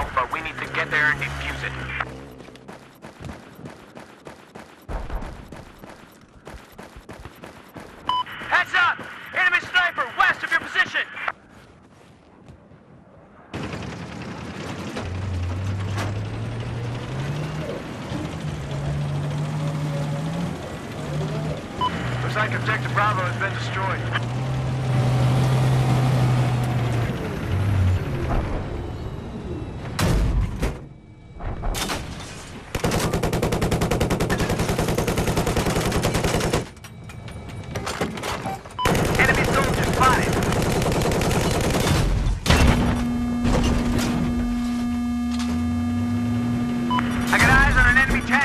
Alpha. We need to get there and defuse it. Heads up! Enemy sniper west of your position! Looks like Objective Bravo has been destroyed.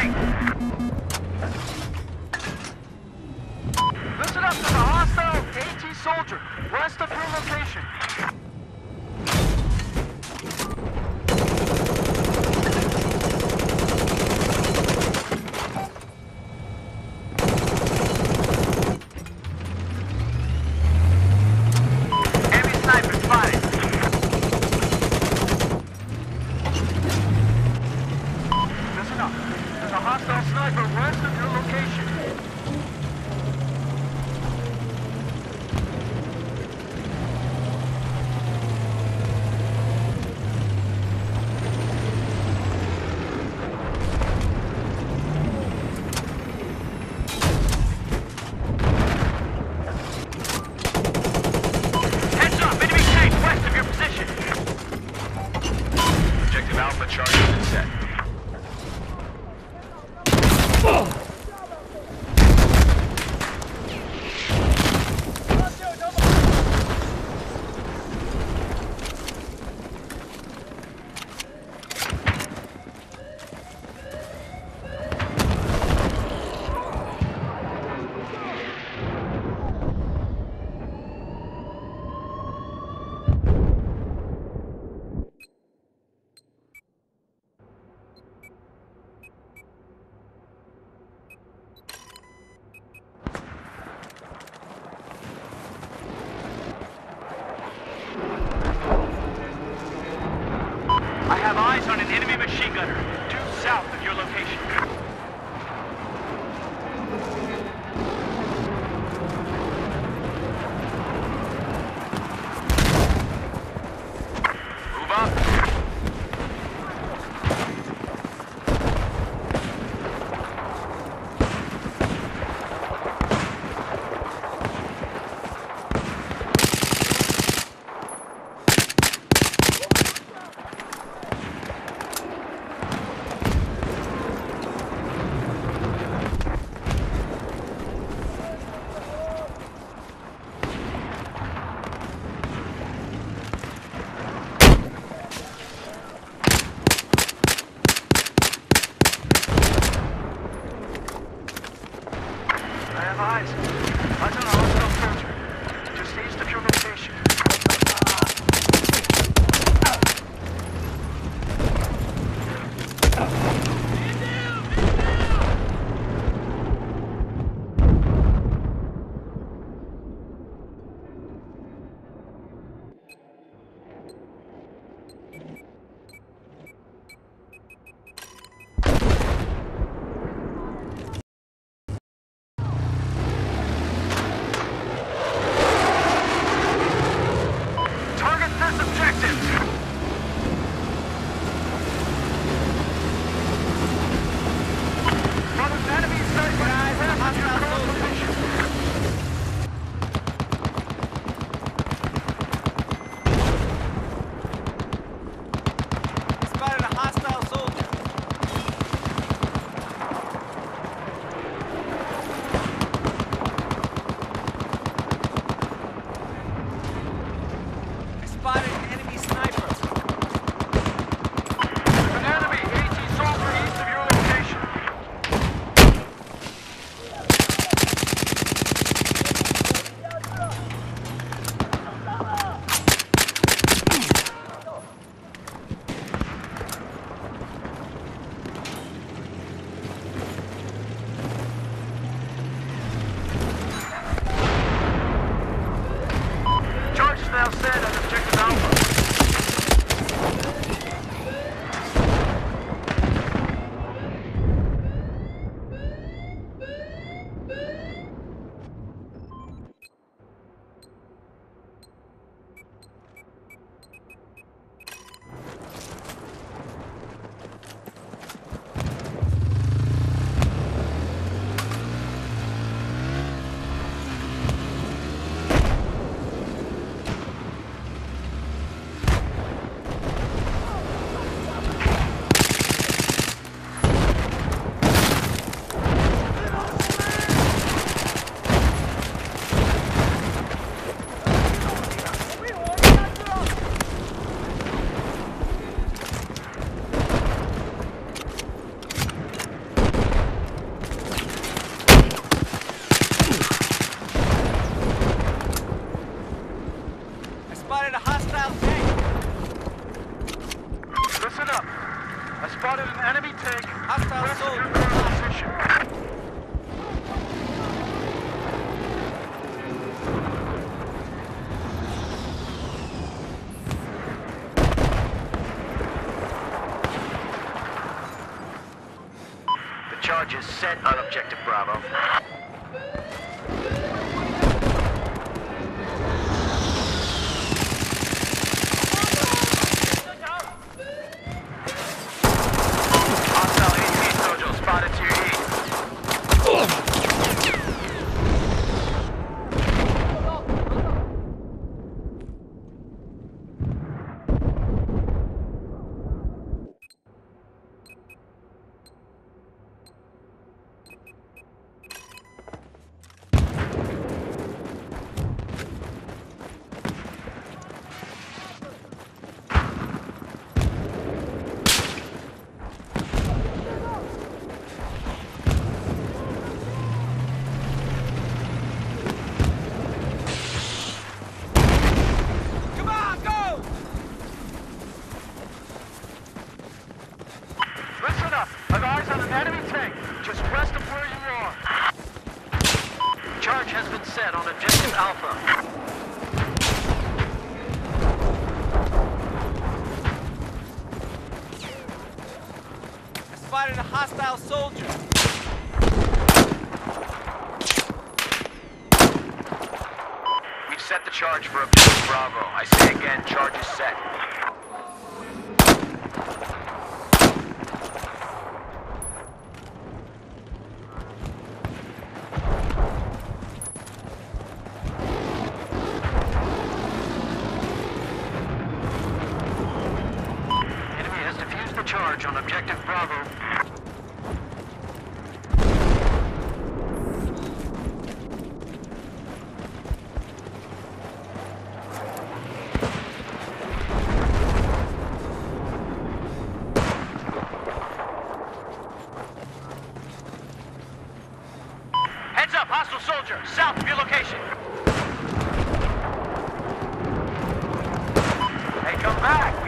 Listen up, there's a hostile AT soldier west of your location. Enemy sniper spotted. Listen up. There's a hostile sniper west of your location. Heads up! Enemy tank west of your position! Objective Alpha charges is set. I have eyes on an enemy machine gunner, due south of your location. have eyes. Watch on the hospital. Contact. Hostile zone. Charges set on objective Bravo. charge for a Bravo. I say again, charge is set. back.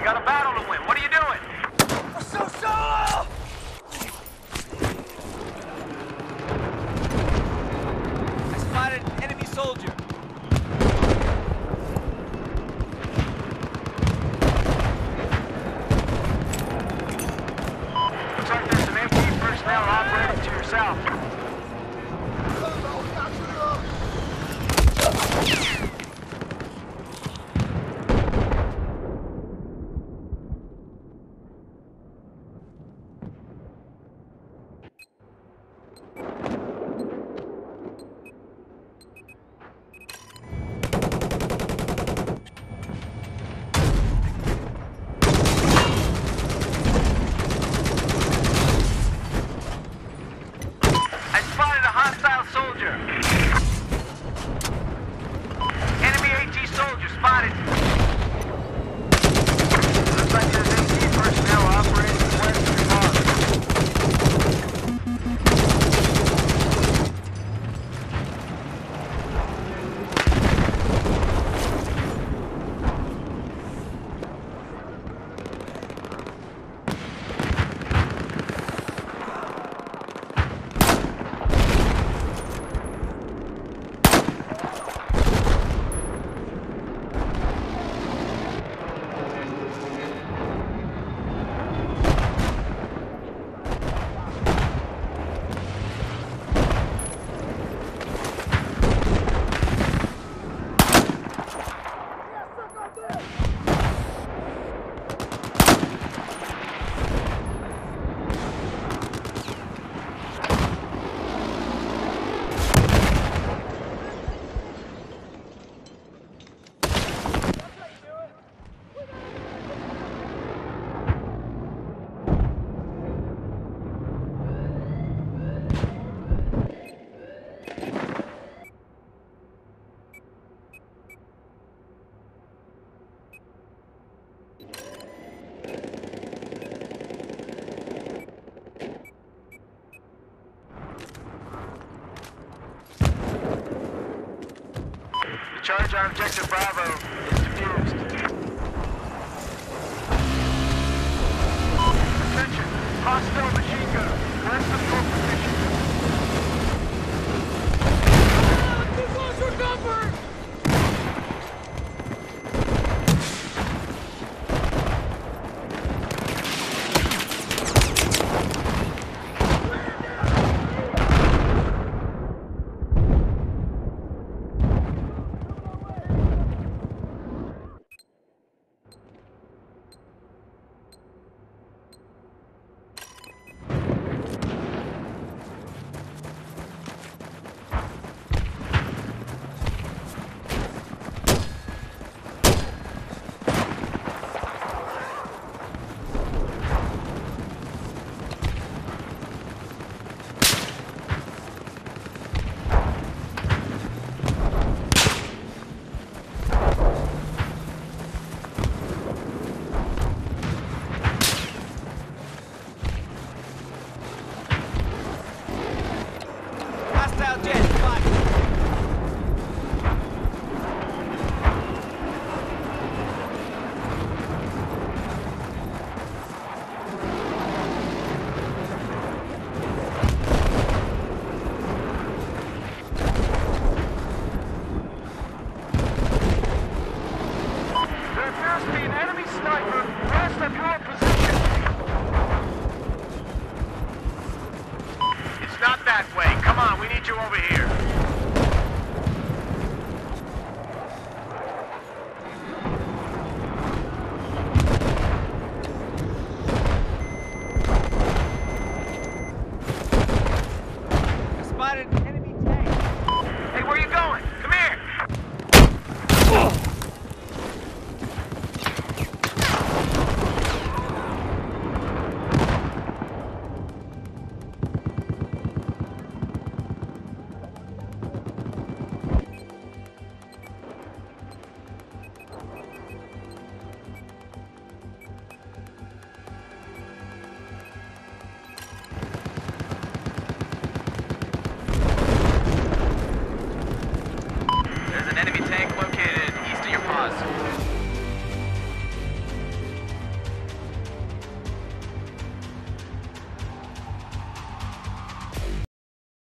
Charge on objective Bravo. It's defused. Attention! Hostile machine gun. West of